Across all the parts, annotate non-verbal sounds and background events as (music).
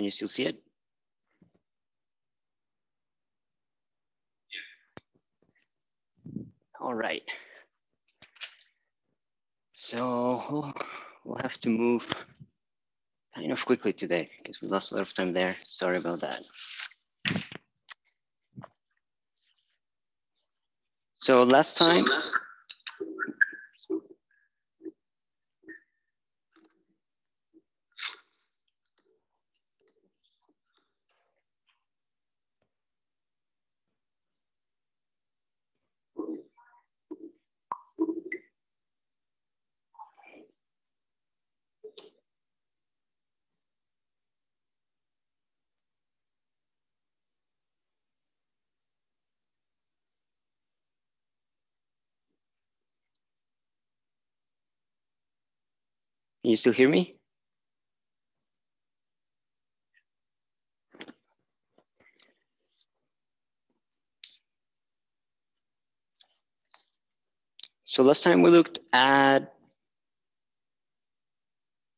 Can you still see it? All right. So we'll have to move kind of quickly today because we lost a lot of time there. Sorry about that. So last time, Can you still hear me? So last time we looked at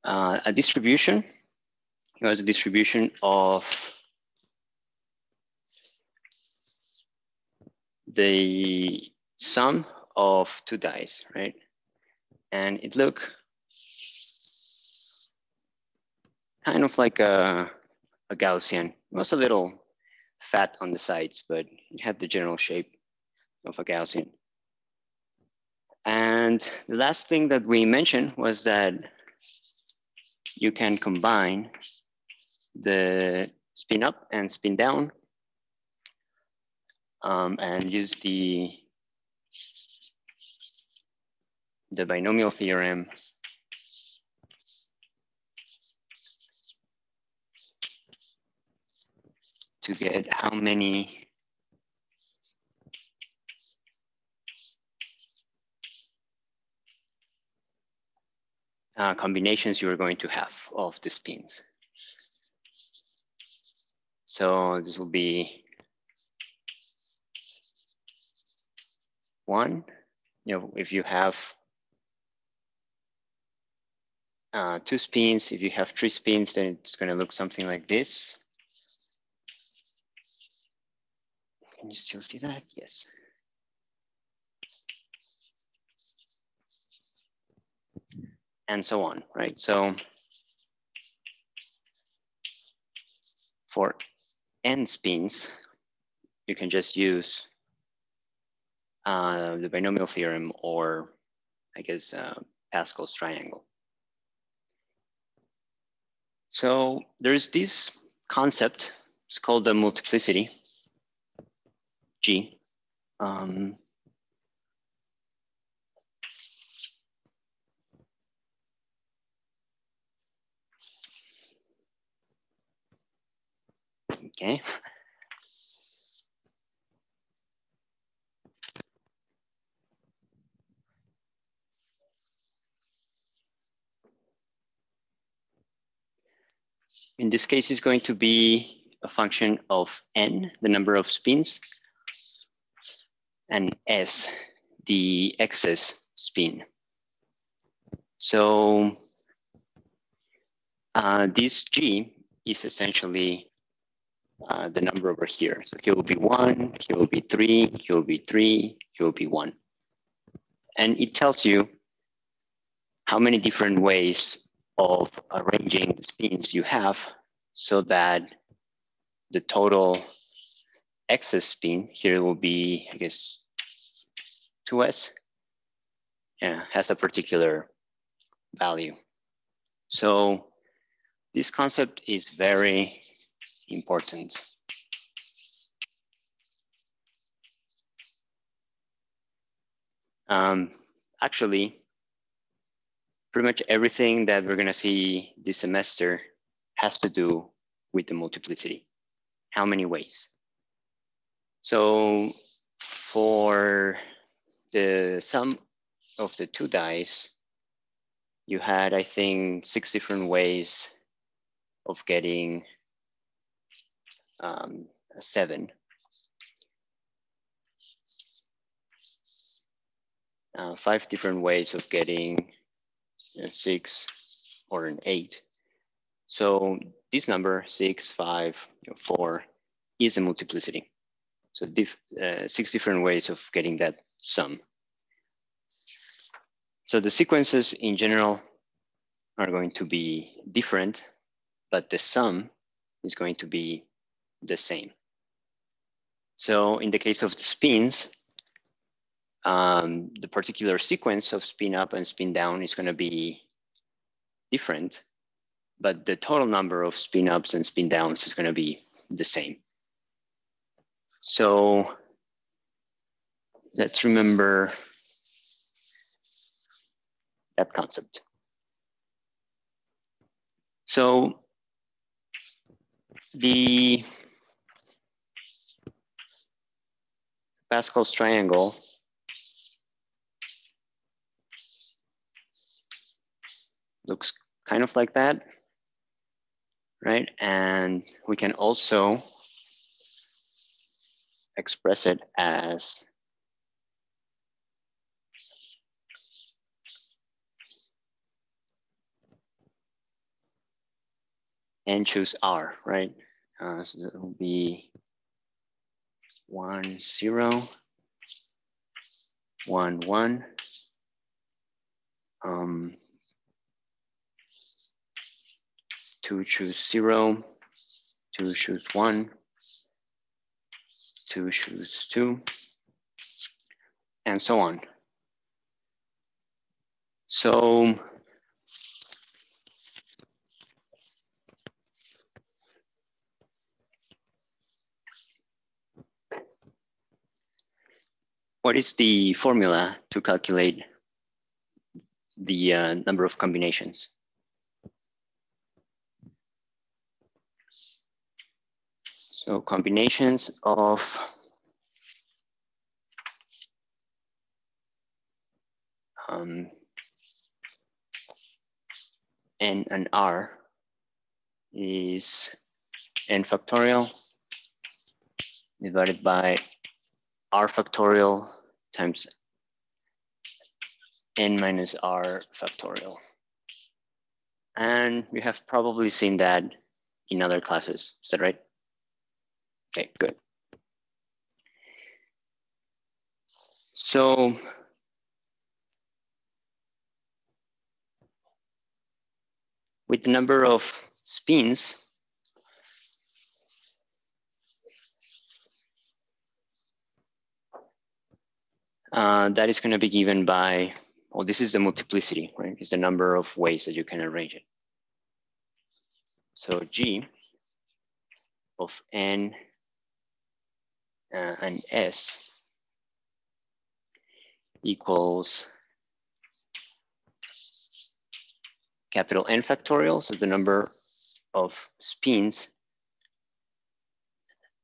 uh, a distribution. It was a distribution of the sum of two dice, right? And it looked kind of like a, a Gaussian. It was a little fat on the sides, but it had the general shape of a Gaussian. And the last thing that we mentioned was that you can combine the spin up and spin down um, and use the, the binomial theorem to get how many uh, combinations you're going to have of the spins. So this will be one. You know, if you have uh, two spins, if you have three spins, then it's going to look something like this. Can you still see that? Yes. And so on, right? So for n spins, you can just use uh, the binomial theorem or I guess uh, Pascal's triangle. So there's this concept, it's called the multiplicity G. Um, okay. In this case, it's going to be a function of n, the number of spins, and S, the excess spin. So uh, this G is essentially uh, the number over here. So here will be one, here will be three, here will be three, here will be one. And it tells you how many different ways of arranging the spins you have so that the total excess spin here will be, I guess, 2s yeah, has a particular value. So this concept is very important. Um, actually, pretty much everything that we're gonna see this semester has to do with the multiplicity. How many ways? So for the sum of the two dice, you had, I think, six different ways of getting um, a seven. Uh, five different ways of getting a six or an eight. So this number, six, five, four, is a multiplicity. So diff, uh, six different ways of getting that sum. So the sequences in general are going to be different, but the sum is going to be the same. So in the case of the spins, um, the particular sequence of spin up and spin down is going to be different, but the total number of spin ups and spin downs is going to be the same. So let's remember that concept. So the Pascal's triangle looks kind of like that, right? And we can also express it as and choose R, right? Uh, so it will be one, zero, one, one, um, two choose zero, two choose one, two choose two, and so on. So what is the formula to calculate the uh, number of combinations? So combinations of um, n and r is n factorial divided by r factorial times n minus r factorial. And you have probably seen that in other classes, is that right? Okay, good. So with the number of spins, uh, that is going to be given by, well, this is the multiplicity, right? It's the number of ways that you can arrange it. So G of n uh, and S equals capital N factorial, so the number of spins.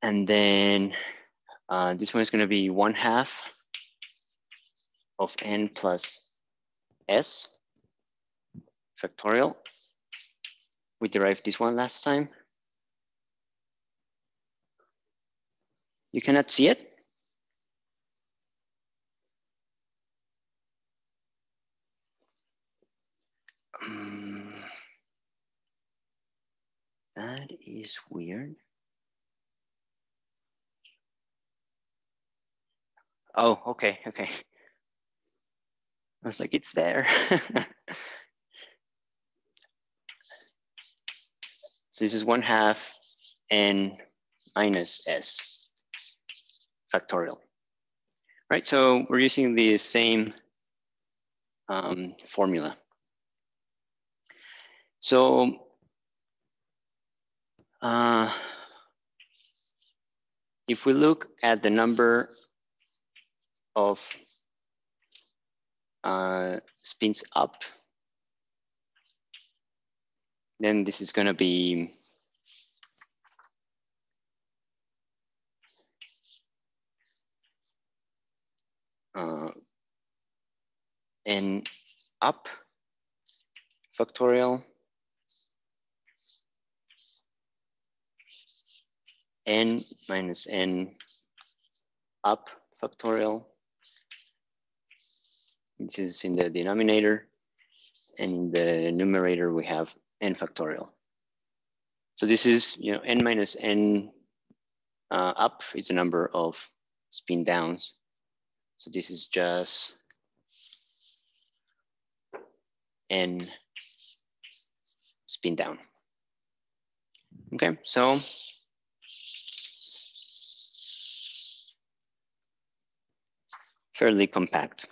And then uh, this one is going to be one half of n plus s factorial. We derived this one last time. You cannot see it? Um, that is weird. Oh, okay, okay. I was like, it's there. (laughs) so this is one half n minus s factorial, right? So we're using the same um, formula. So uh, if we look at the number of uh, spins up, then this is going to be uh, n up factorial n minus n up factorial. This is in the denominator. And in the numerator, we have n factorial. So this is, you know, n minus n uh, up is the number of spin downs. So this is just n spin down. Okay, so fairly compact.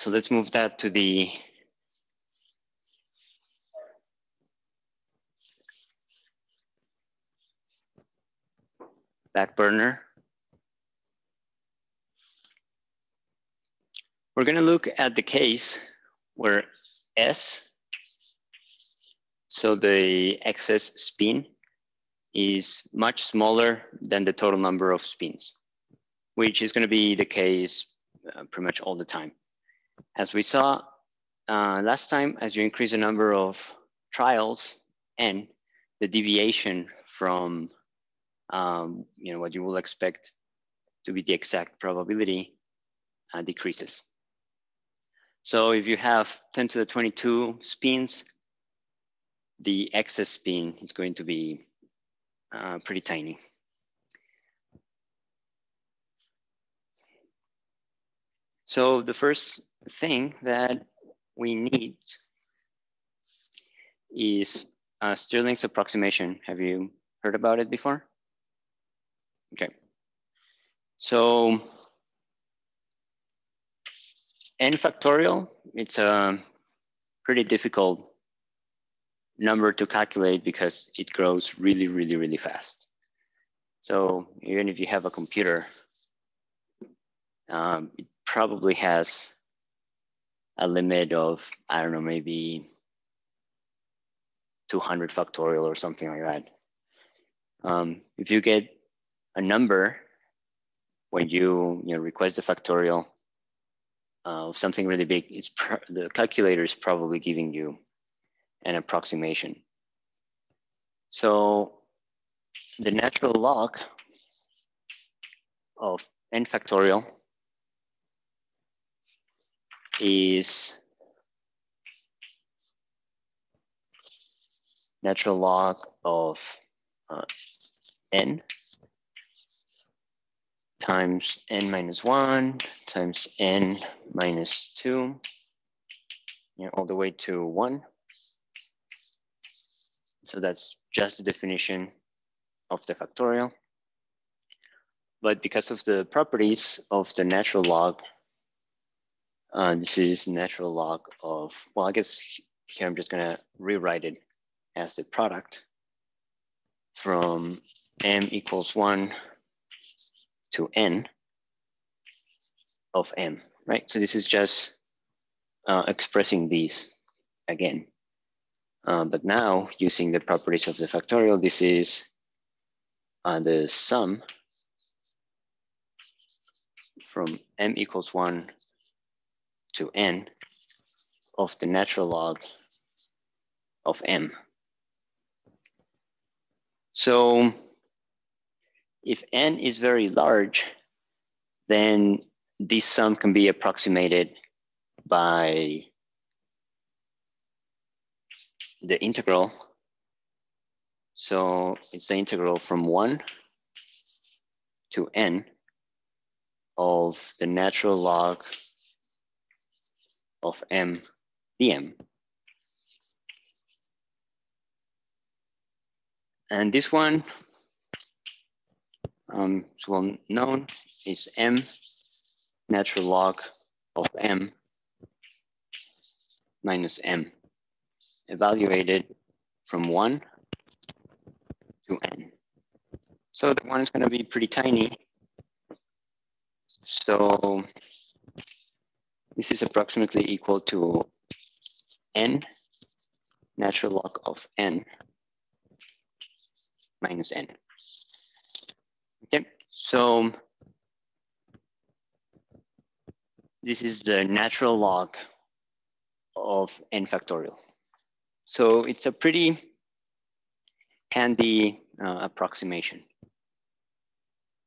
So let's move that to the back burner. We're gonna look at the case where S, so the excess spin is much smaller than the total number of spins, which is gonna be the case uh, pretty much all the time. As we saw uh, last time, as you increase the number of trials and the deviation from um, you know, what you will expect to be the exact probability uh, decreases. So if you have 10 to the 22 spins, the excess spin is going to be uh, pretty tiny. So the first thing that we need is uh, Stirling's approximation. Have you heard about it before? Okay. So n factorial, it's a pretty difficult number to calculate because it grows really, really, really fast. So even if you have a computer, um, it probably has a limit of, I don't know, maybe 200 factorial or something like that. Um, if you get a number when you, you know, request the factorial of something really big, it's the calculator is probably giving you an approximation. So the natural log of n factorial is natural log of uh, n times n minus one times n minus two, you know, all the way to one. So that's just the definition of the factorial. But because of the properties of the natural log, uh, this is natural log of, well, I guess here I'm just gonna rewrite it as the product from m equals one to n of m, right? So this is just uh, expressing these again. Uh, but now using the properties of the factorial, this is uh, the sum from m equals one to n of the natural log of m. So if n is very large, then this sum can be approximated by the integral. So it's the integral from one to n of the natural log of m dm. And this one um, is well known is m natural log of m minus m evaluated from 1 to n. So the one is going to be pretty tiny. So this is approximately equal to n natural log of n minus n. Okay, so this is the natural log of n factorial. So it's a pretty handy uh, approximation.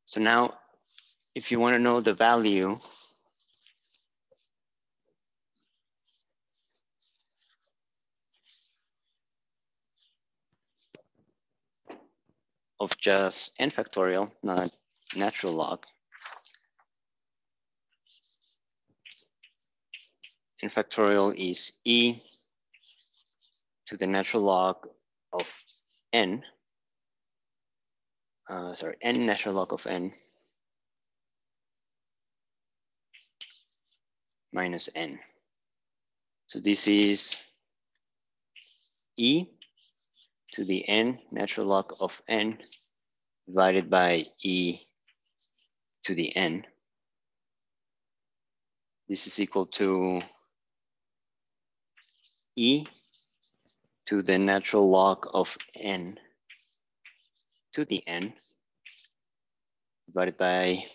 So now if you want to know the value of just n factorial, not natural log, n factorial is e to the natural log of n, uh, sorry, n natural log of n minus n. So this is e to the n natural log of n divided by e to the n. This is equal to e to the natural log of n to the n divided by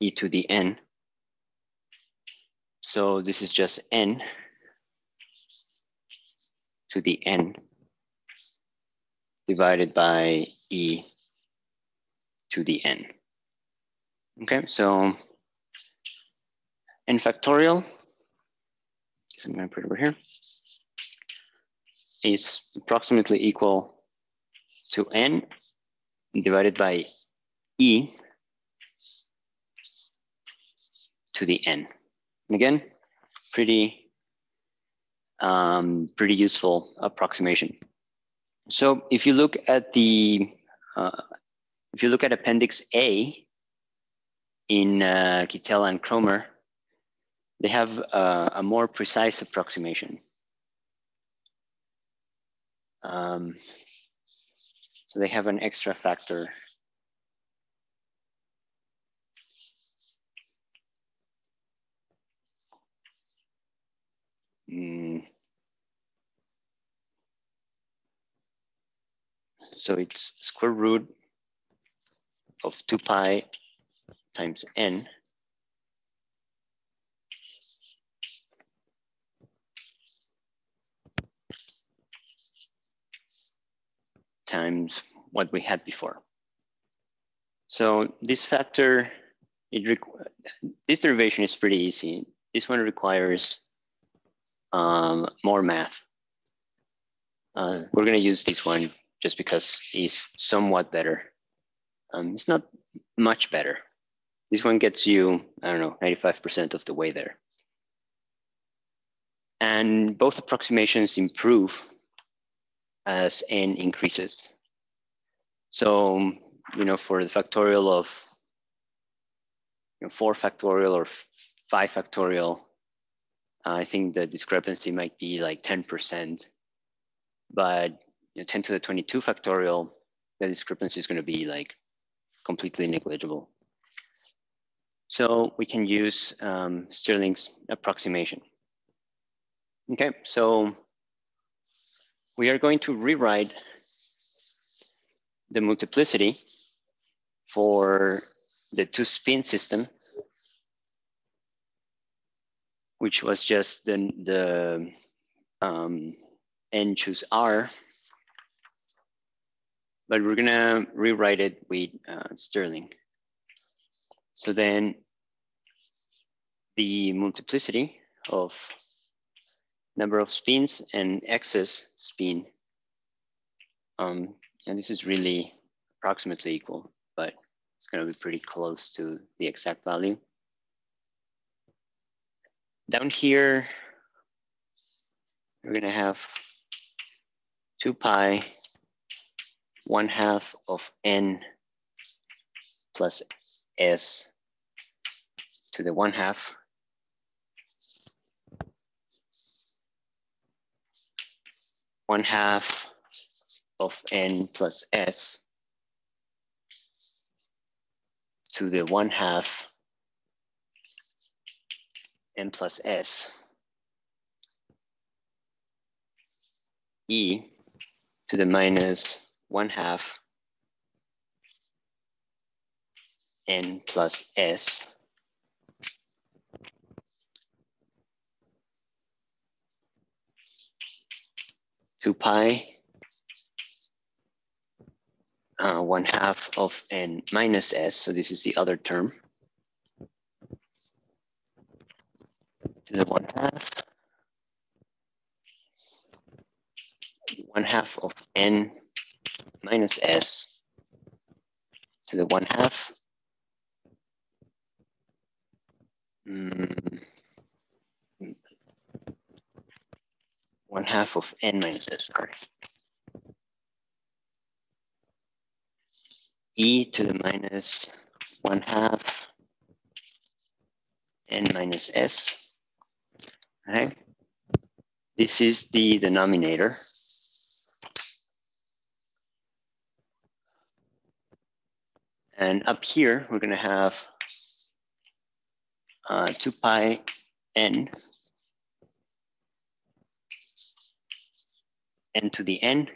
e to the n. So this is just n to the n divided by e to the n. Okay, so n factorial, so I'm gonna put it over here, is approximately equal to n divided by e to the n. And again, pretty, um, pretty useful approximation. So if you look at the, uh, if you look at Appendix A in uh, Kittel and Kroemer, they have uh, a more precise approximation. Um, so they have an extra factor. Mm. So it's square root of 2 pi times n times what we had before. So this factor, it this derivation is pretty easy. This one requires um, more math. Uh, we're gonna use this one just because it's somewhat better. Um, it's not much better. This one gets you, I don't know, 95% of the way there. And both approximations improve as n increases. So, you know, for the factorial of you know, four factorial or five factorial, uh, I think the discrepancy might be like 10%, but you know, 10 to the 22 factorial, the discrepancy is gonna be like completely negligible. So we can use um, Stirling's approximation. Okay, so we are going to rewrite the multiplicity for the two spin system, which was just the, the um, n choose r, but we're gonna rewrite it with uh, Stirling. So then the multiplicity of number of spins and excess spin. Um, and this is really approximately equal, but it's gonna be pretty close to the exact value. Down here, we're gonna have two pi, one half of n plus s to the one half. One half of n plus s to the one half n plus s. E to the minus one half n plus s. 2 pi uh, 1 half of n minus s, so this is the other term, to the 1 half, 1 half of n minus s to the 1 half, mm, 1 half of n minus s, sorry. e to the minus 1 half n minus s. Okay. This is the denominator. And up here, we're going to have uh, 2 pi n n to the n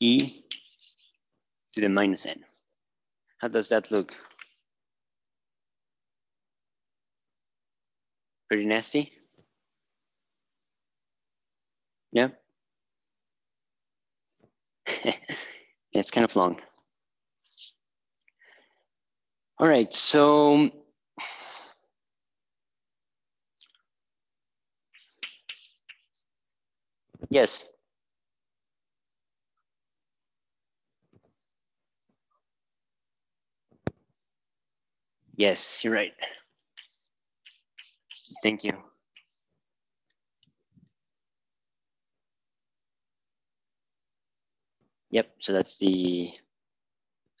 e to the minus n. How does that look? Pretty nasty? Yeah? (laughs) it's kind of long. All right, so yes. Yes, you're right. Thank you. Yep, so that's the,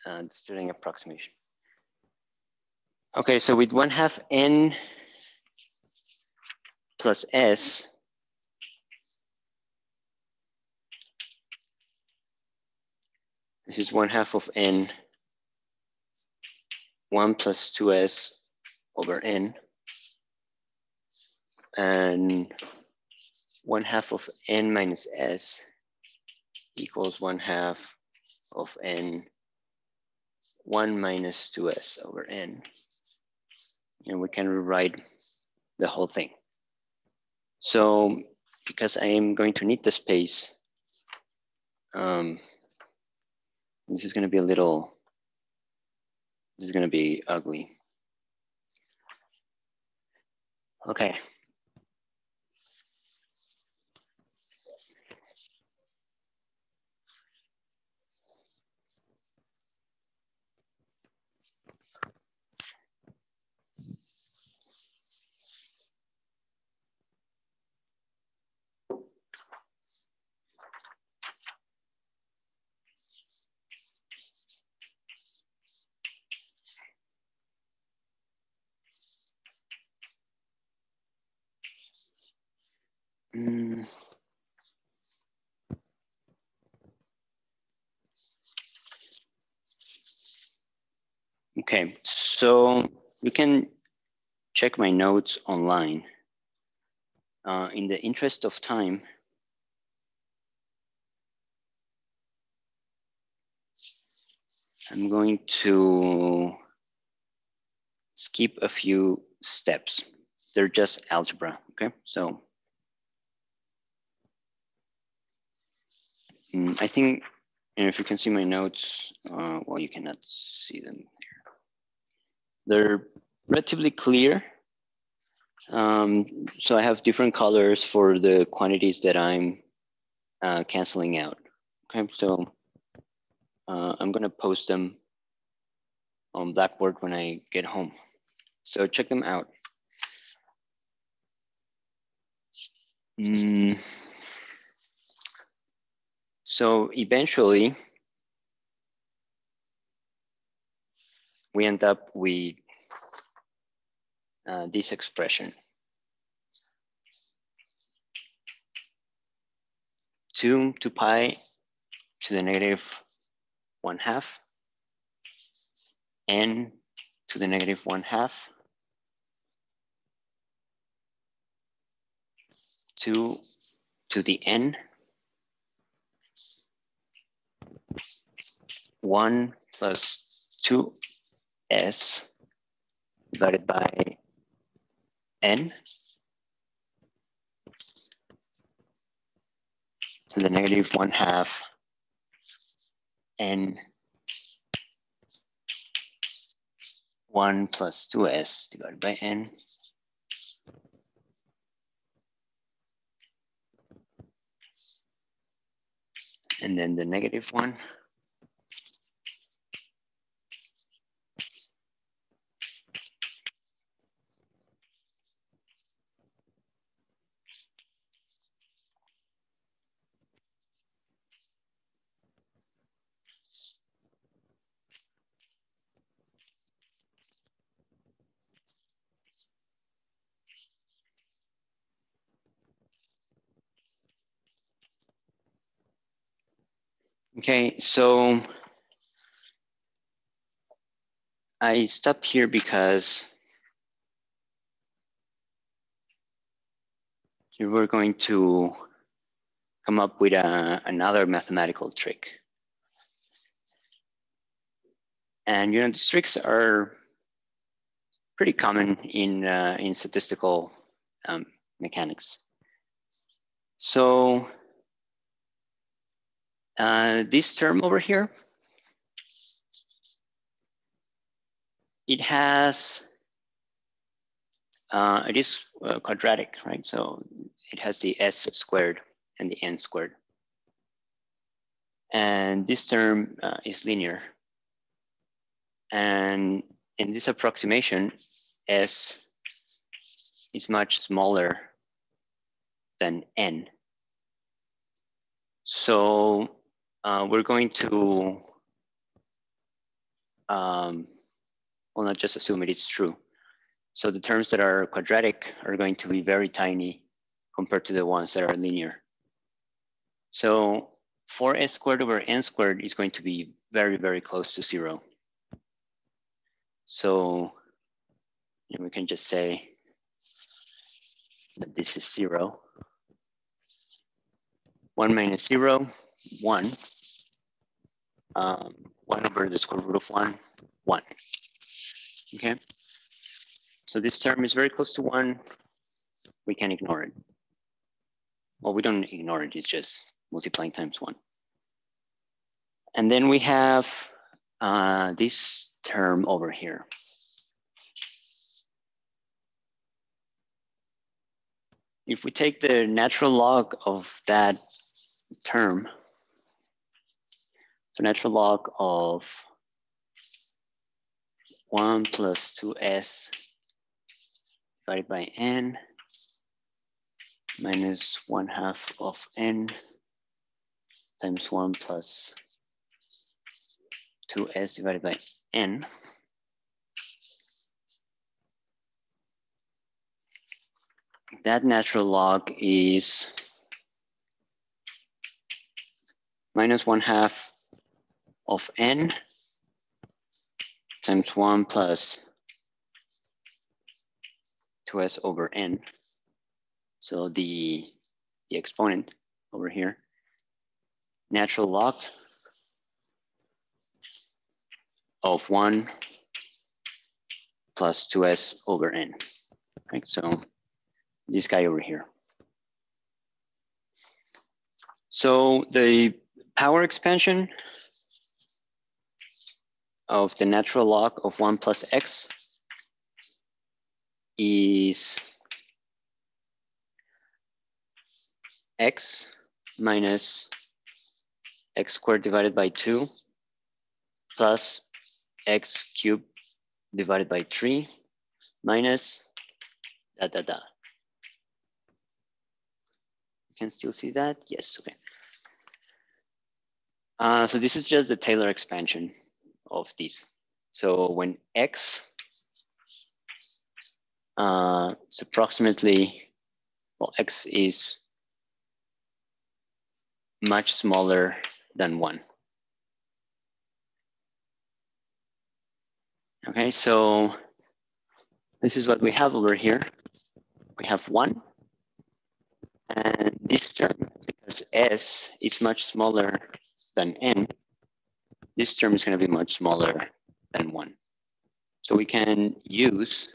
uh, Stirling approximation. Okay, so with one half n plus s, this is one half of n 1 plus 2s over n. And 1 half of n minus s equals 1 half of n 1 minus 2s over n. And we can rewrite the whole thing. So because I am going to need the space, um, this is going to be a little this is going to be ugly. Okay. Okay, so you can check my notes online. Uh, in the interest of time, I'm going to skip a few steps. They're just algebra, okay? So Mm, I think, and if you can see my notes, uh, well, you cannot see them. They're relatively clear. Um, so I have different colors for the quantities that I'm uh, canceling out. Okay, so uh, I'm gonna post them on Blackboard when I get home. So check them out. Mm. So eventually, we end up with uh, this expression. Two, to pi to the negative one half, n to the negative one half, two to the n 1 plus 2s divided by n. To the negative 1 half n. 1 plus 2s divided by n. And then the negative one. Okay, so I stopped here because you were going to come up with a, another mathematical trick. And you know, these tricks are pretty common in, uh, in statistical um, mechanics. So uh, this term over here, it has, uh, it is uh, quadratic, right? So it has the s squared and the n squared. And this term uh, is linear. And in this approximation, s is much smaller than n. So uh, we're going to, um, well, not just assume it is true. So the terms that are quadratic are going to be very tiny compared to the ones that are linear. So 4s squared over n squared is going to be very, very close to zero. So know, we can just say that this is zero. One minus zero, one um, 1 over the square root of 1, 1. Okay? So this term is very close to 1. We can ignore it. Well, we don't ignore it. It's just multiplying times 1. And then we have uh, this term over here. If we take the natural log of that term, so natural log of 1 plus 2s divided by n minus 1 half of n times 1 plus 2s divided by n. That natural log is minus 1 half of n times 1 plus 2s over n. So the, the exponent over here, natural log of 1 plus 2s over n. Right, so this guy over here. So the power expansion of the natural log of 1 plus x is x minus x squared divided by 2 plus x cubed divided by 3 minus da da da. You can still see that? Yes, okay. Uh, so this is just the Taylor expansion of this. So when x uh, is approximately, well, x is much smaller than one. Okay, so this is what we have over here. We have one, and this term, because s is much smaller than n, this term is going to be much smaller than one. So we can use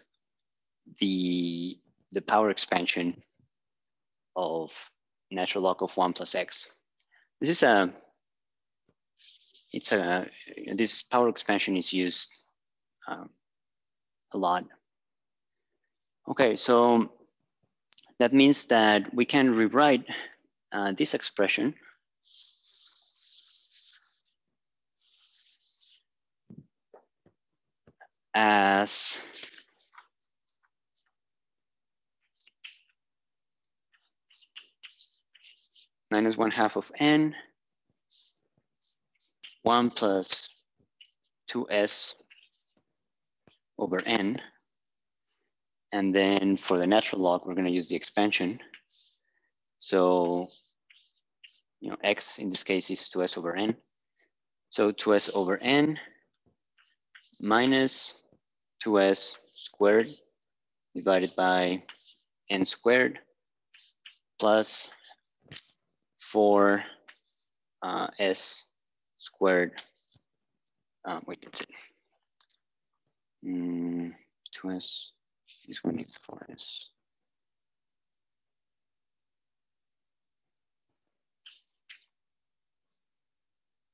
the, the power expansion of natural log of one plus x. This is a, it's a, this power expansion is used um, a lot. Okay, so that means that we can rewrite uh, this expression as minus one half of n, one plus two s over n. And then for the natural log, we're gonna use the expansion. So, you know, x in this case is 2s over n. So 2s over n minus 2s squared divided by n squared plus 4 uh, squared. Um, wait, that's it. Mm, 2s, this one is 4s.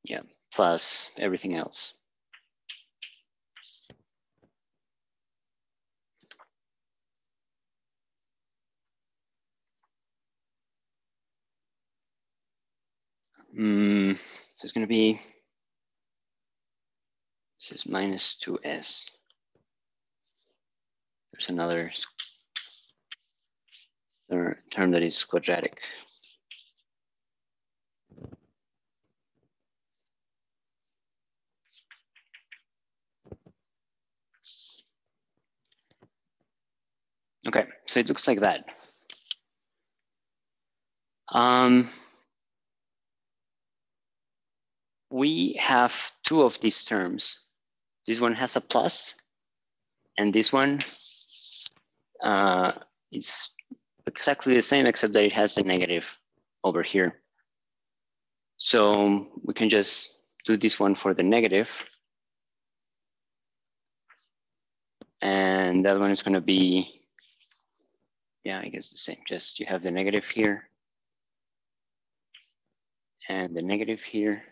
Yeah, plus everything else. Mm, so it's going to be, this is minus 2s. There's another term that is quadratic. Okay, so it looks like that. Um, we have two of these terms. This one has a plus, and this one uh, is exactly the same, except that it has a negative over here. So we can just do this one for the negative. And that one is going to be, yeah, I guess the same. Just you have the negative here and the negative here.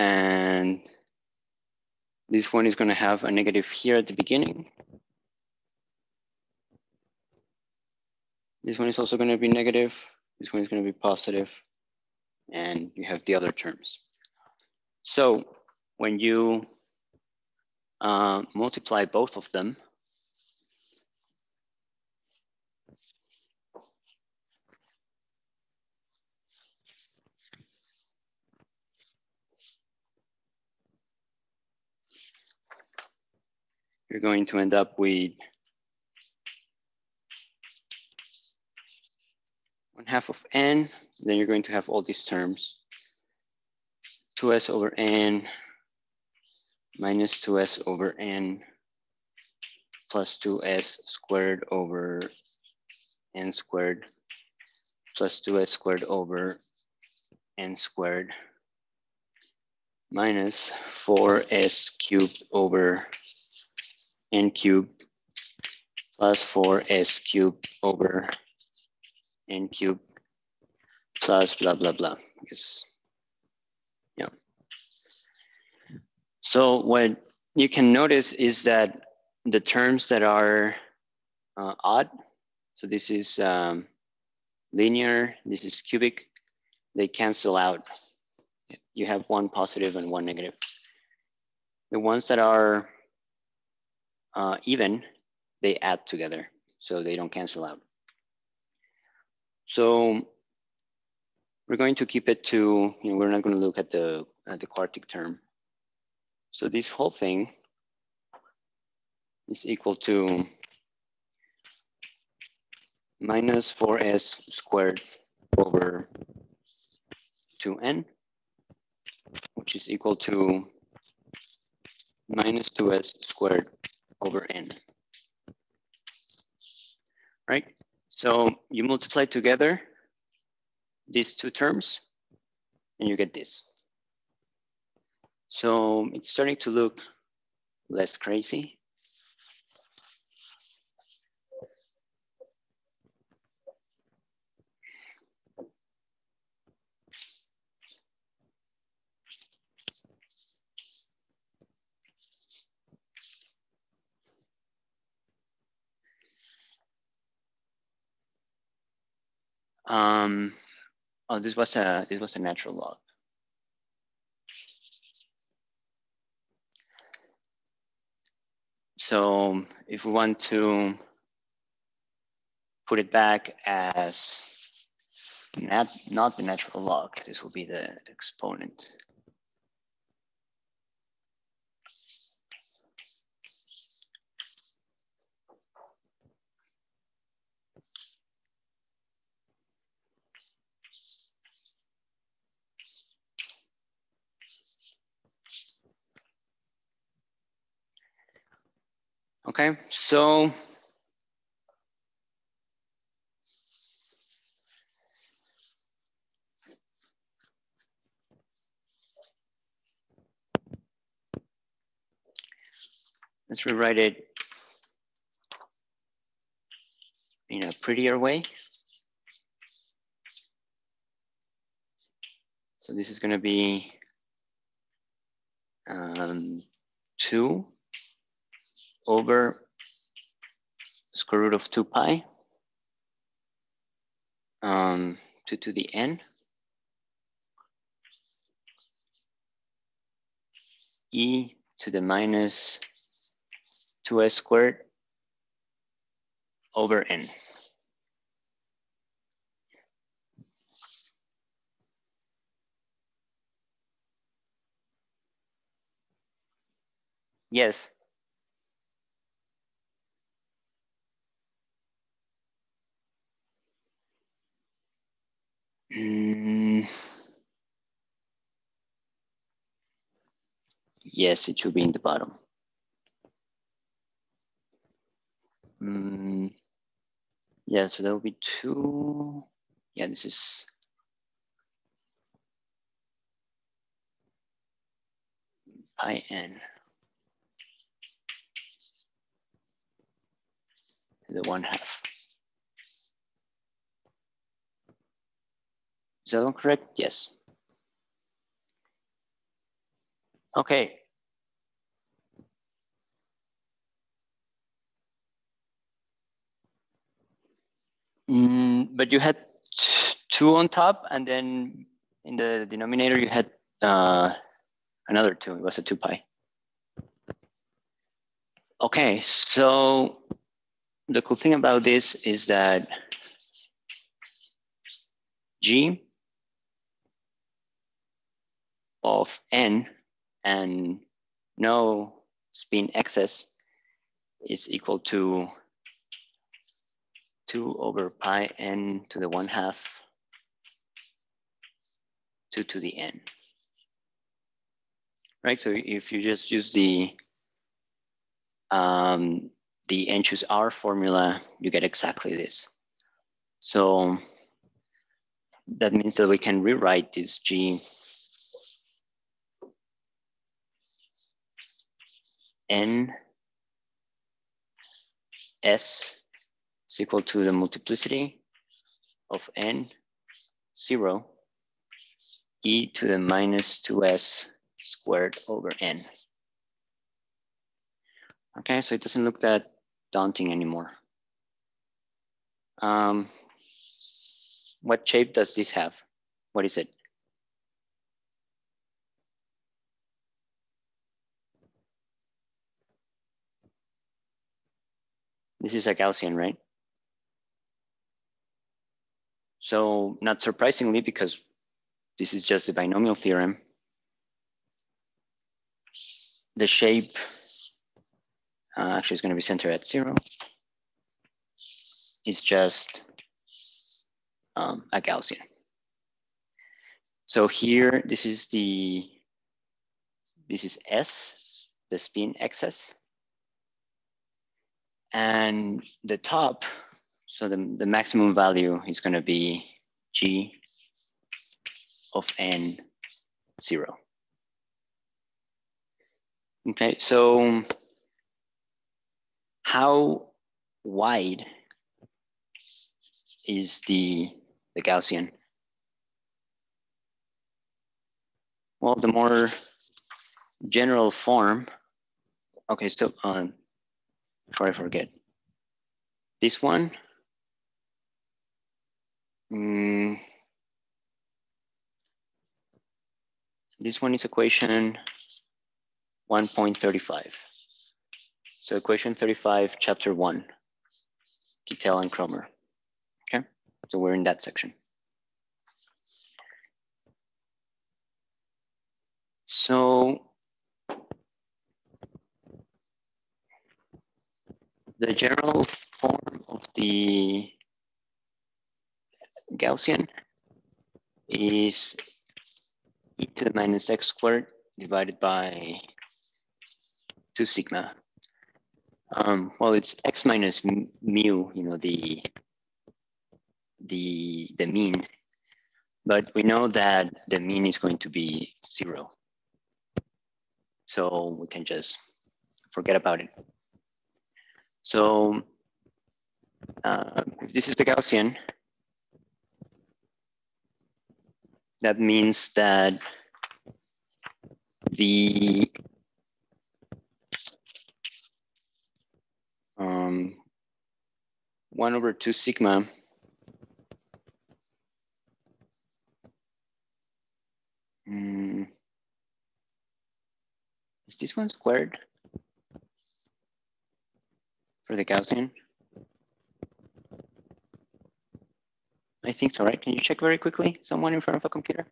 And this one is going to have a negative here at the beginning. This one is also going to be negative. This one is going to be positive. And you have the other terms. So when you uh, multiply both of them, you're going to end up with one half of n, then you're going to have all these terms. 2s over n minus 2s over n plus 2s squared over n squared plus 2s squared over n squared minus 4s cubed over n cubed plus 4s cubed over n cubed plus blah, blah, blah. Because, yeah. So what you can notice is that the terms that are uh, odd, so this is um, linear, this is cubic, they cancel out. You have one positive and one negative. The ones that are uh, even, they add together, so they don't cancel out. So we're going to keep it to, you know, we're not going to look at the, at the quartic term. So this whole thing is equal to minus 4s squared over 2n, which is equal to minus 2s squared over n. Right? So you multiply together these two terms and you get this. So it's starting to look less crazy. Um, oh, this was a this was a natural log. So if we want to put it back as not, not the natural log, this will be the exponent. Okay, so let's rewrite it in a prettier way. So this is going to be um, two over square root of 2 pi um, 2 to the n e to the minus 2s squared over n. Yes. Mm. Yes, it should be in the bottom. Mm. Yeah, so there will be two. Yeah, this is. Pi n. The one half. Is that correct? Yes. Okay. Mm, but you had two on top and then in the denominator you had uh, another two, it was a two pi. Okay, so the cool thing about this is that G of n and no spin excess is equal to 2 over pi n to the 1 half 2 to the n. Right, so if you just use the um, the n choose r formula, you get exactly this. So that means that we can rewrite this g n s is equal to the multiplicity of n zero e to the minus 2s squared over n. Okay, so it doesn't look that daunting anymore. Um, what shape does this have? What is it? This is a Gaussian, right? So not surprisingly, because this is just a binomial theorem, the shape uh, actually is going to be centered at zero. It's just um, a Gaussian. So here, this is the, this is S, the spin excess. And the top, so the, the maximum value is gonna be G of N zero. Okay, so how wide is the the Gaussian. Well, the more general form, okay, so um, before I forget, this one Mm, this one is equation 1.35. So equation 35, chapter one, Kittel and Kroemer. Okay, so we're in that section. So the general form of the Gaussian is e to the minus x squared divided by 2 sigma. Um, well, it's x minus mu, you know, the, the, the mean, but we know that the mean is going to be zero. So we can just forget about it. So uh, if this is the Gaussian, that means that the um, one over two sigma mm, is this one squared for the Gaussian? I think so, right? Can you check very quickly? Someone in front of a computer?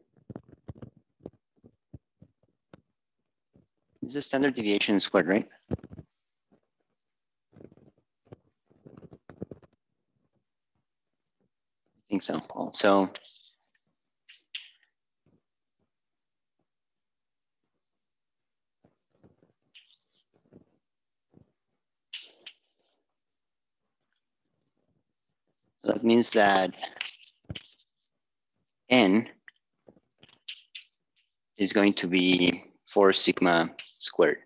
Is the standard deviation squared, right? I think so. So that means that n is going to be 4 sigma squared.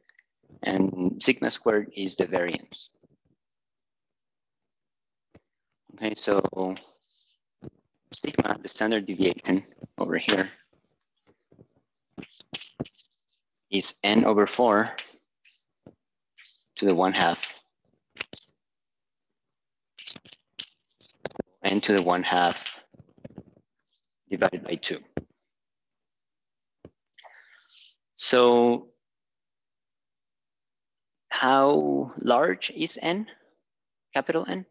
And sigma squared is the variance. Okay, so sigma, the standard deviation over here, is n over 4 to the 1 half n to the 1 half divided by 2. So how large is n, capital N?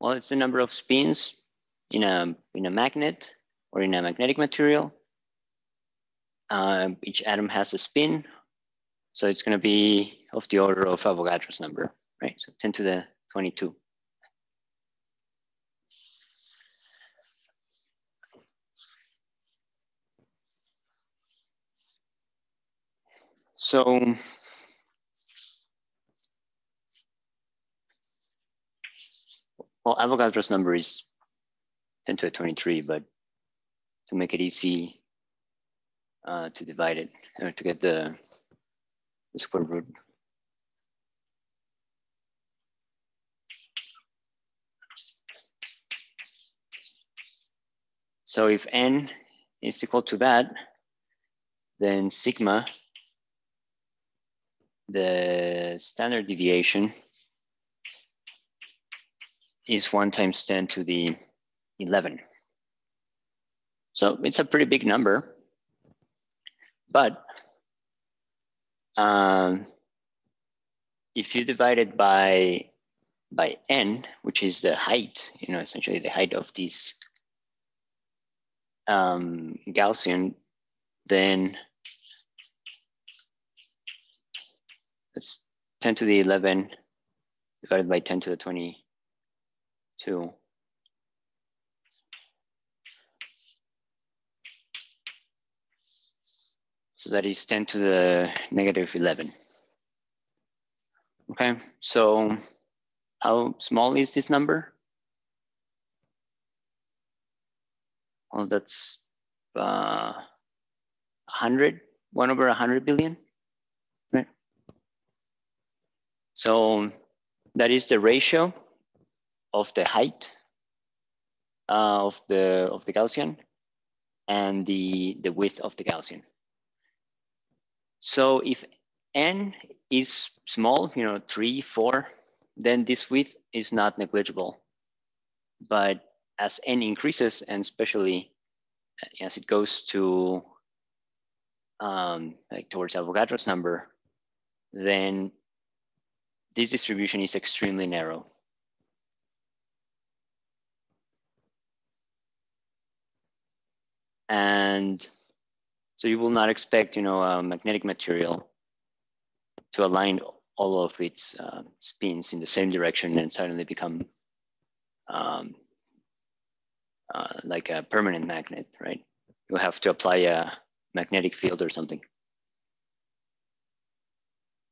Well, it's the number of spins in a, in a magnet or in a magnetic material. Uh, each atom has a spin, so it's going to be of the order of Avogadro's number, right? So 10 to the 22. So well, Avogadro's number is 10 to the 23, but to make it easy uh, to divide it to get the, the square root. So if n is equal to that, then sigma, the standard deviation is one times 10 to the 11. So it's a pretty big number, but um, if you divide it by by n, which is the height, you know, essentially the height of this um, Gaussian, then it's 10 to the 11 divided by 10 to the 22. So that is 10 to the negative 11. Okay, so how small is this number? Well, that's uh, 100, 1 over 100 billion, right? So that is the ratio of the height uh, of the of the Gaussian and the the width of the Gaussian. So if n is small, you know, three, four, then this width is not negligible. But as n increases, and especially as it goes to um, like towards Avogadro's number, then this distribution is extremely narrow. And so you will not expect, you know, a magnetic material to align all of its uh, spins in the same direction and suddenly become um, uh, like a permanent magnet, right? You'll have to apply a magnetic field or something.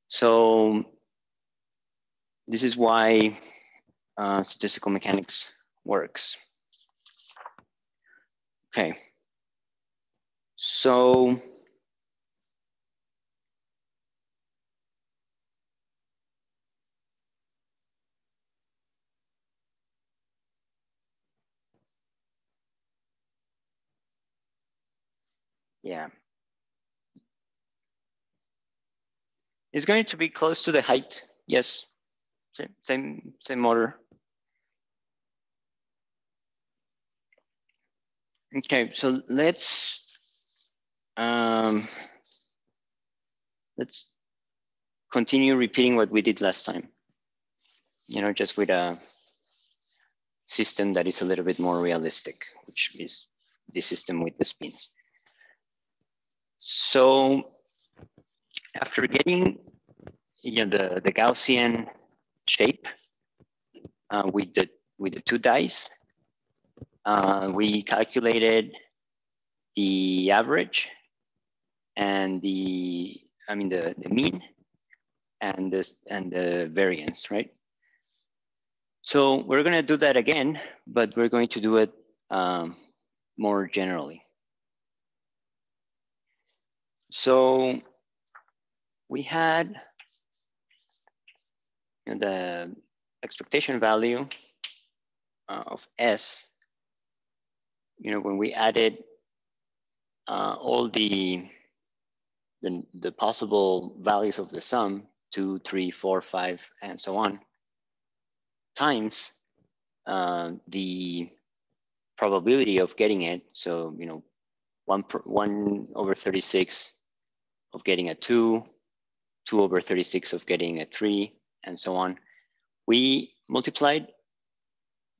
So this is why uh, statistical mechanics works. Okay. So yeah. It's going to be close to the height. Yes. Same, same, same order. Okay, so let's um, let's continue repeating what we did last time. You know, just with a system that is a little bit more realistic, which is the system with the spins. So after getting you know, the, the Gaussian shape uh, with, the, with the two dice, uh, we calculated the average and the, I mean, the, the mean and this and the variance, right? So we're gonna do that again, but we're going to do it um, more generally. So we had you know, the expectation value uh, of S, you know, when we added uh, all the the, the possible values of the sum, two, three, four, five, and so on, times uh, the probability of getting it. So, you know, one, one over 36 of getting a two, two over 36 of getting a three, and so on. We multiplied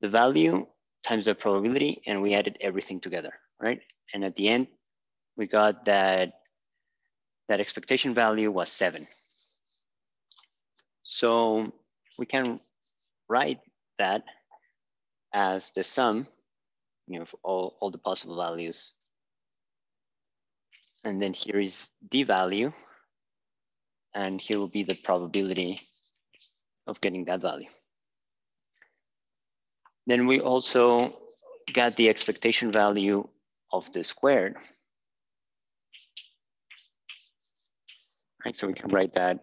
the value times the probability and we added everything together, right? And at the end, we got that that expectation value was seven. So we can write that as the sum you know, of all, all the possible values. And then here is the value. And here will be the probability of getting that value. Then we also got the expectation value of the squared. Right? So we can write that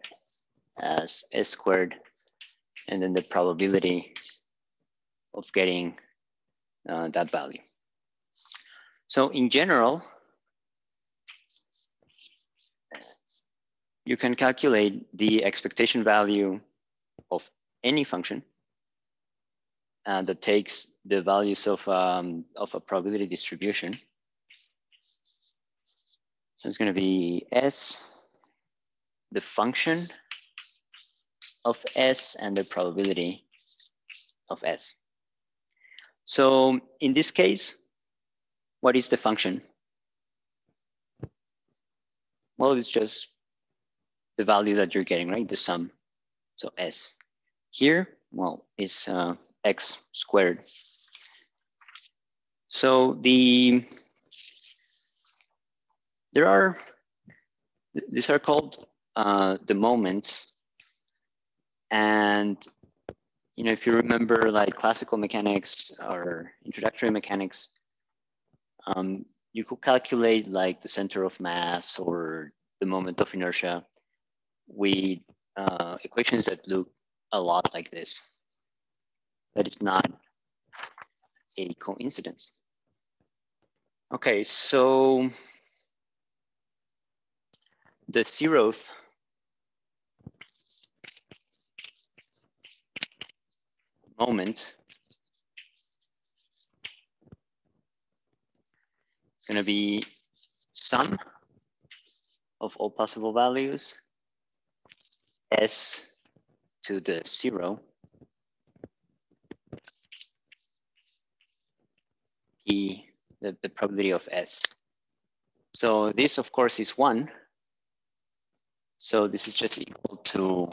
as S squared and then the probability of getting uh, that value. So in general, you can calculate the expectation value of any function uh, that takes the values of, um, of a probability distribution. So it's going to be S the function of S and the probability of S. So in this case, what is the function? Well, it's just the value that you're getting, right? The sum, so S. Here, well, is uh, X squared. So the, there are, these are called uh, the moments. And, you know, if you remember like classical mechanics or introductory mechanics, um, you could calculate like the center of mass or the moment of inertia with uh, equations that look a lot like this. That is not a coincidence. Okay, so the zeroth moment. It's going to be sum of all possible values s to the zero. P the, the probability of s. So this of course is one. So this is just equal to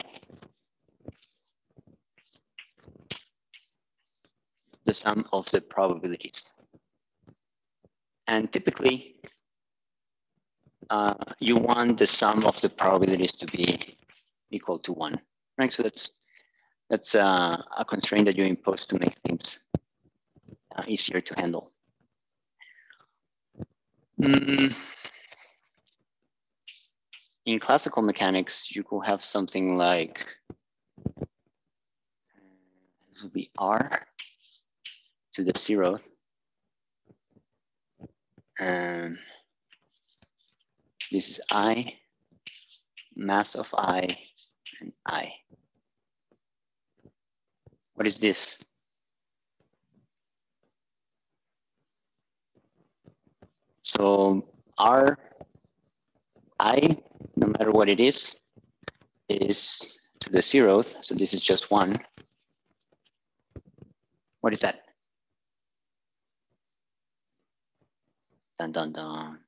the sum of the probabilities. And typically, uh, you want the sum of the probabilities to be equal to one, right? So that's that's uh, a constraint that you impose to make things uh, easier to handle. Mm. In classical mechanics, you could have something like this would be R to the zero. And this is I, mass of I, and I. What is this? So R, I, no matter what it is, is to the zeroth. So this is just one. What is that? Dun, dun, dun.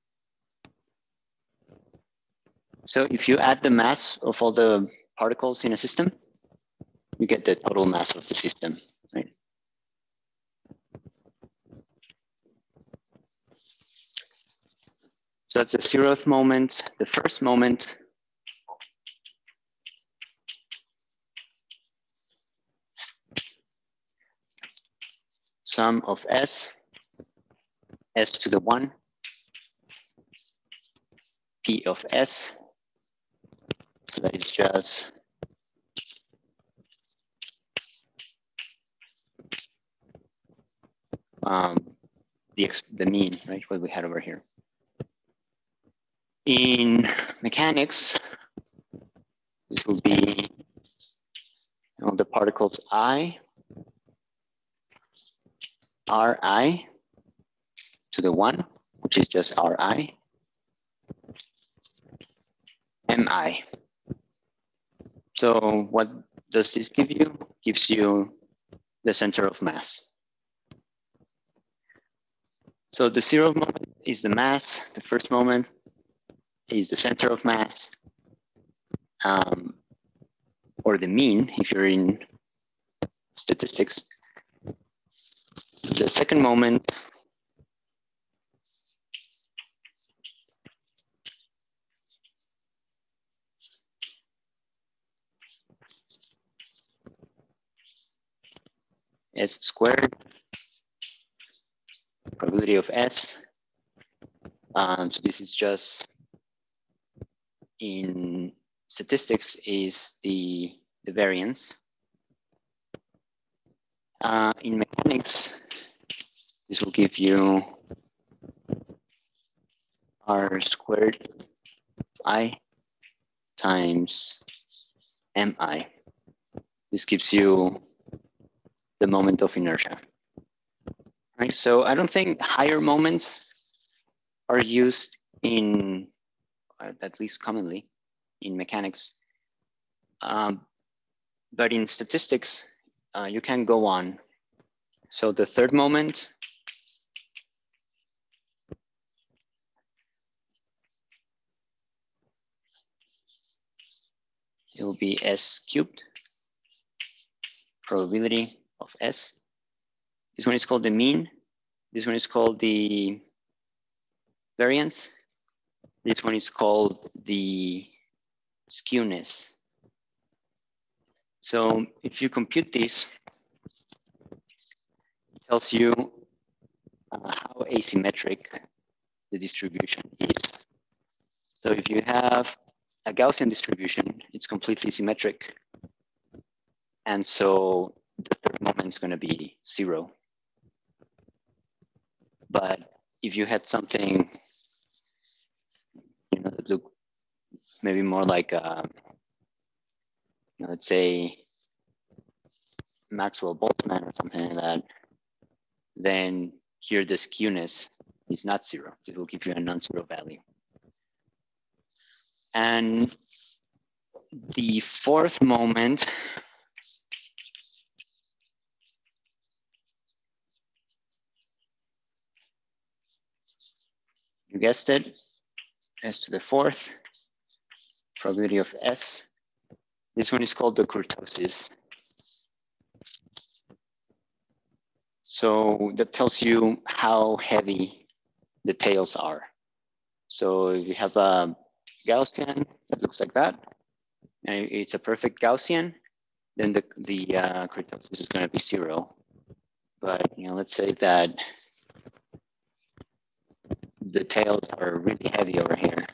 So if you add the mass of all the particles in a system, you get the total mass of the system, right? So that's the zeroth moment, the first moment. Sum of S s to the 1, p of s. So that is just um, the, the mean, right, what we had over here. In mechanics, this will be know, the particles I, Ri, to the one, which is just Ri, Mi. So what does this give you? Gives you the center of mass. So the zero moment is the mass. The first moment is the center of mass, um, or the mean if you're in statistics. The second moment s squared, probability of s. Um, so this is just in statistics is the, the variance. Uh, in mechanics, this will give you r squared i times mi. This gives you the moment of inertia. Right, so I don't think higher moments are used in, uh, at least commonly, in mechanics. Um, but in statistics, uh, you can go on. So the third moment it will be s cubed probability of S. This one is called the mean. This one is called the variance. This one is called the skewness. So if you compute this, it tells you uh, how asymmetric the distribution is. So if you have a Gaussian distribution, it's completely symmetric. And so the third moment is going to be zero. But if you had something, you know, that looked maybe more like, uh, let's say, Maxwell Boltzmann or something like that, then here the skewness is not zero. It will give you a non-zero value. And the fourth moment you guessed it, s to the fourth, probability of s. This one is called the kurtosis. So that tells you how heavy the tails are. So if you have a Gaussian that looks like that, and it's a perfect Gaussian, then the, the uh, kurtosis is gonna be zero. But you know, let's say that the tails are really heavy over here.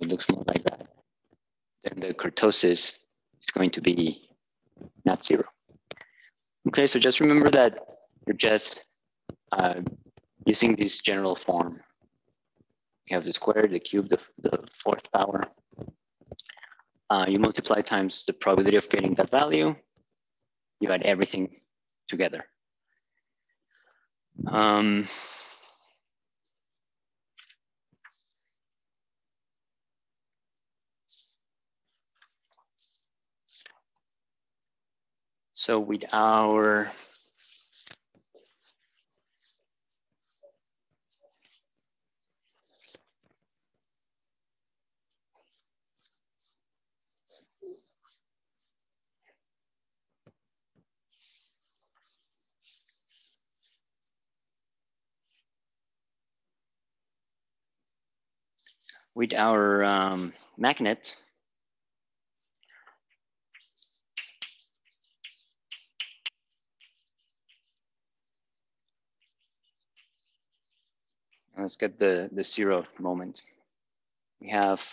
It looks more like that. Then the kurtosis is going to be not zero. Okay, so just remember that you're just uh, using this general form. You have the square, the cube, the, the fourth power. Uh, you multiply times the probability of getting that value. You add everything together. Um, so with our with our um, magnet, let's get the, the zero moment. We have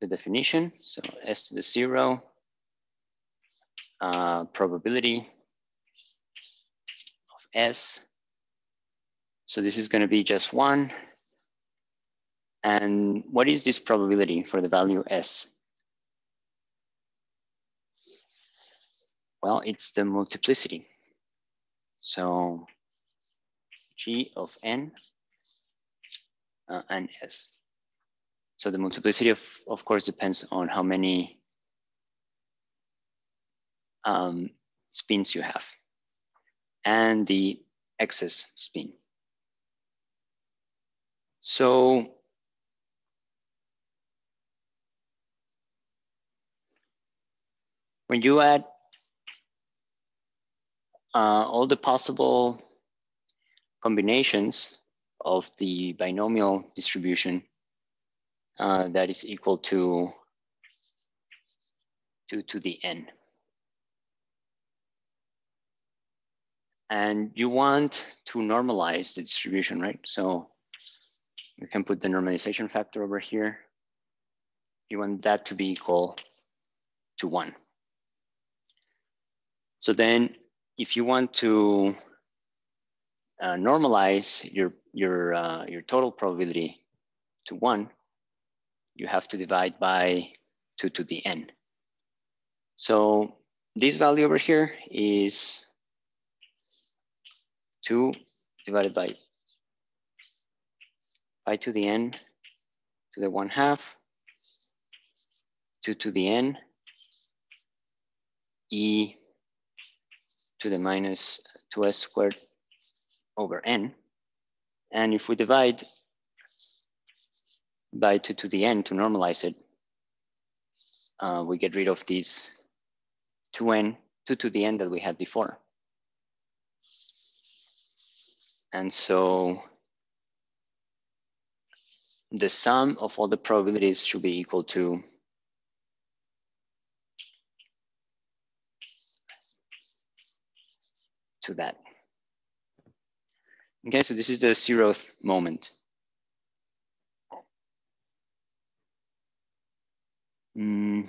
the definition, so S to the zero, uh, probability of S. So this is gonna be just one and what is this probability for the value S? Well, it's the multiplicity. So G of N uh, and S. So the multiplicity of, of course, depends on how many um, spins you have and the excess spin. So when you add uh, all the possible combinations of the binomial distribution uh, that is equal to 2 to the n. And you want to normalize the distribution, right? So you can put the normalization factor over here. You want that to be equal to one. So then if you want to uh, normalize your, your, uh, your total probability to one, you have to divide by two to the n. So this value over here is two divided by pi to the n to the one half, two to the n, e to the minus 2s squared over n. And if we divide by 2 to the n to normalize it, uh, we get rid of these 2n, 2 to the n that we had before. And so the sum of all the probabilities should be equal to to that. Okay, so this is the zeroth moment. Mm.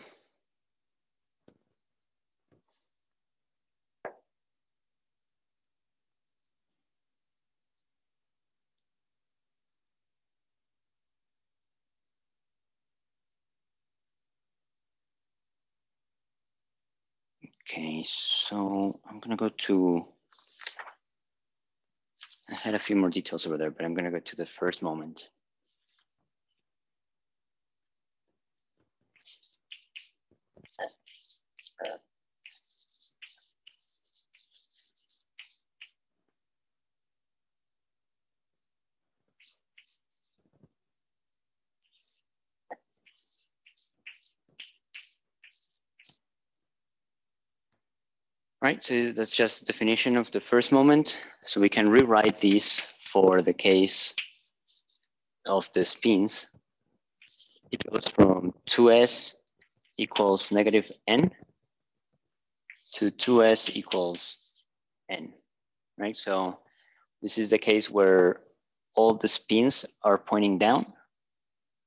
Okay, so I'm gonna go to I had a few more details over there, but I'm gonna go to the first moment. Right? So that's just definition of the first moment. So we can rewrite these for the case of the spins. It goes from 2s equals negative n to 2s equals n, right? So this is the case where all the spins are pointing down.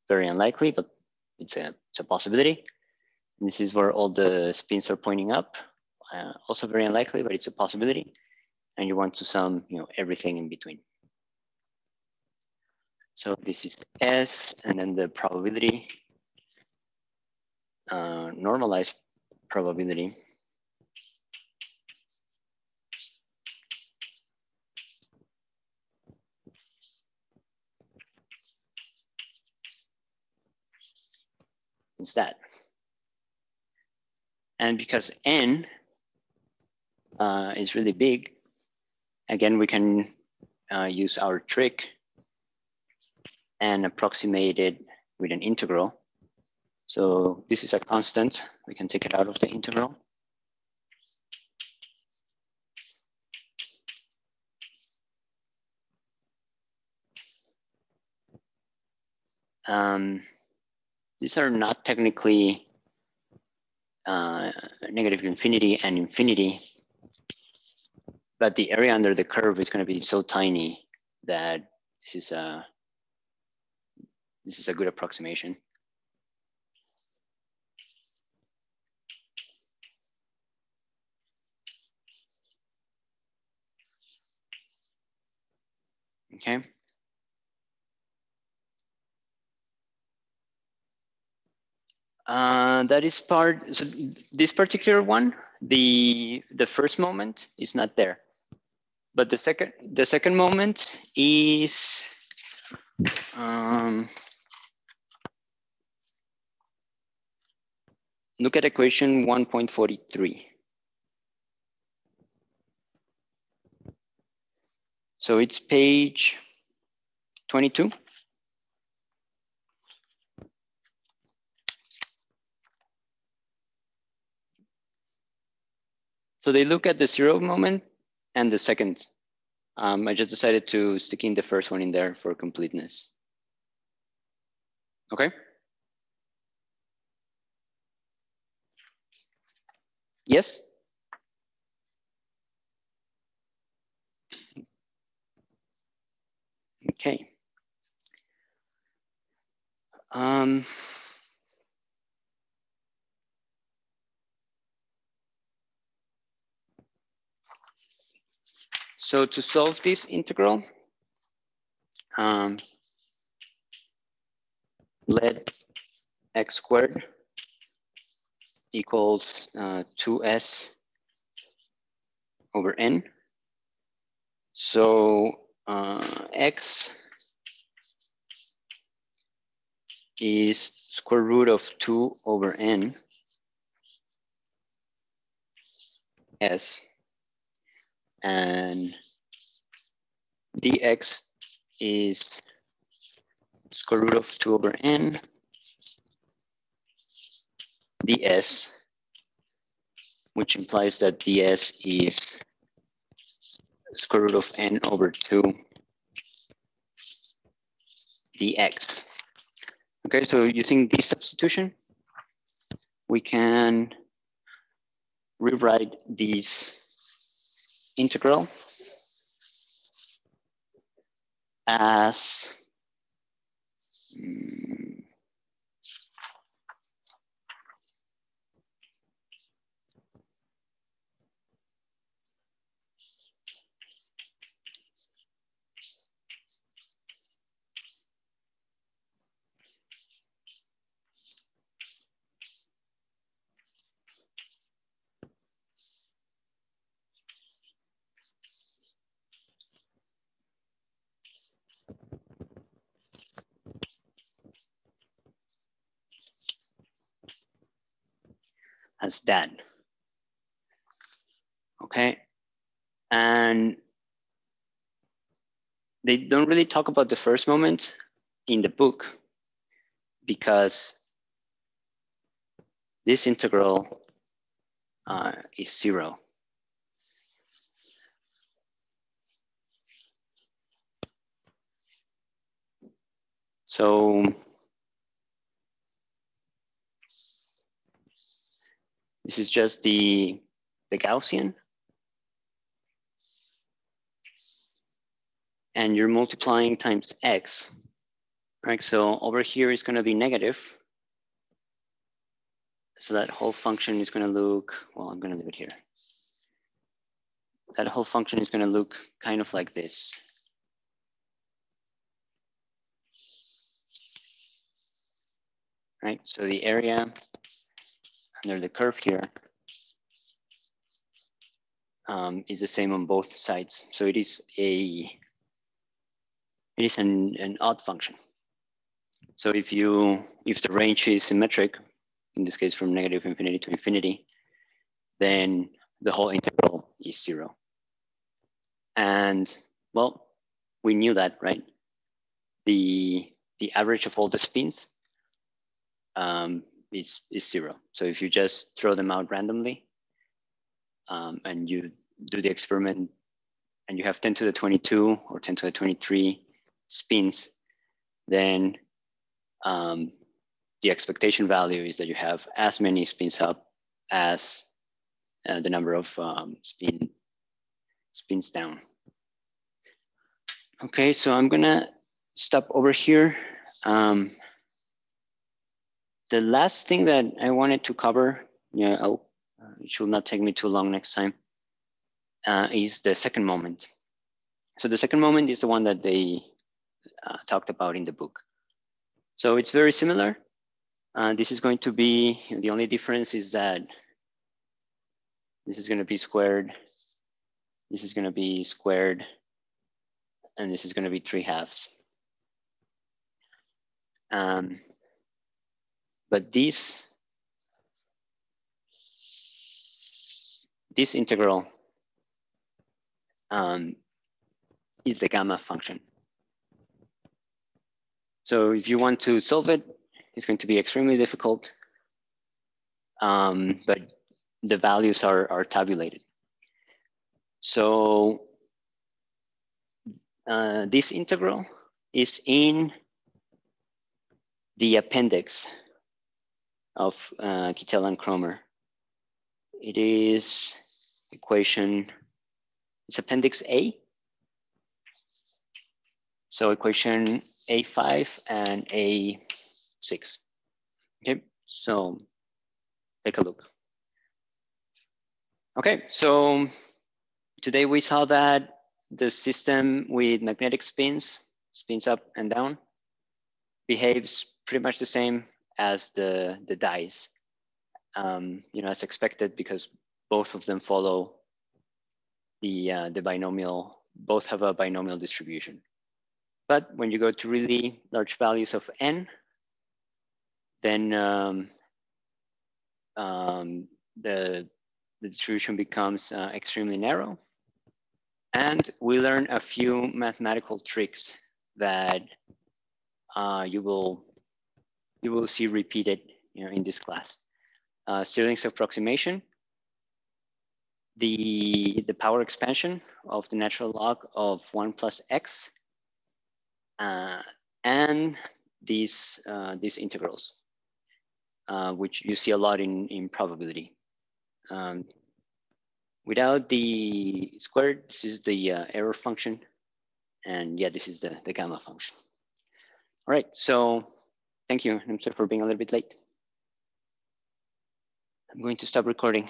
Very unlikely, but it's a, it's a possibility. And this is where all the spins are pointing up uh, also very unlikely, but it's a possibility. And you want to sum you know, everything in between. So this is S, and then the probability, uh, normalized probability. Is that. And because N uh, is really big, again, we can uh, use our trick and approximate it with an integral. So this is a constant. We can take it out of the integral. Um, these are not technically uh, negative infinity and infinity, but the area under the curve is going to be so tiny that this is a this is a good approximation. Okay. Uh, that is part, so this particular one, the the first moment is not there. But the second the second moment is um, look at equation 1.43. So it's page 22. So they look at the zero moment and the second. Um, I just decided to stick in the first one in there for completeness. Okay. Yes? Okay. Um, So to solve this integral, um, let x squared equals uh, 2s over n. So uh, x is square root of 2 over n s and dx is square root of 2 over n ds, which implies that ds is square root of n over 2 dx. Okay, so using this substitution, we can rewrite these integral as as. Okay. And they don't really talk about the first moment in the book because this integral uh, is zero. So this is just the, the Gaussian. And you're multiplying times x, right? So over here is gonna be negative. So that whole function is gonna look, well, I'm gonna leave it here. That whole function is gonna look kind of like this. right? So the area under the curve here um, is the same on both sides. So it is a it is an, an odd function. So if you if the range is symmetric, in this case from negative infinity to infinity, then the whole integral is zero. And well, we knew that, right? The the average of all the spins um, is, is zero. So if you just throw them out randomly um, and you do the experiment and you have 10 to the 22 or 10 to the 23 spins, then um, the expectation value is that you have as many spins up as uh, the number of um, spin spins down. Okay, so I'm gonna stop over here. Um, the last thing that I wanted to cover, yeah, oh, it should not take me too long next time, uh, is the second moment. So the second moment is the one that they uh, talked about in the book. So it's very similar. Uh, this is going to be, the only difference is that this is going to be squared. This is going to be squared. And this is going to be three halves. Um, but this, this integral um, is the gamma function. So if you want to solve it, it's going to be extremely difficult, um, but the values are, are tabulated. So uh, this integral is in the appendix of uh, Kittel and Kroemer. It is equation, it's appendix A. So equation A5 and A6. Okay, so take a look. Okay, so today we saw that the system with magnetic spins, spins up and down, behaves pretty much the same as the, the dies, um, you know, as expected because both of them follow the, uh, the binomial, both have a binomial distribution. But when you go to really large values of n, then um, um, the, the distribution becomes uh, extremely narrow. And we learn a few mathematical tricks that uh, you will you will see repeated you know, in this class. Uh, Stirling's approximation, the, the power expansion of the natural log of one plus x, uh, and these, uh, these integrals, uh, which you see a lot in, in probability. Um, without the squared, this is the uh, error function. And yeah, this is the, the gamma function. All right, so Thank you. I'm sorry for being a little bit late. I'm going to stop recording.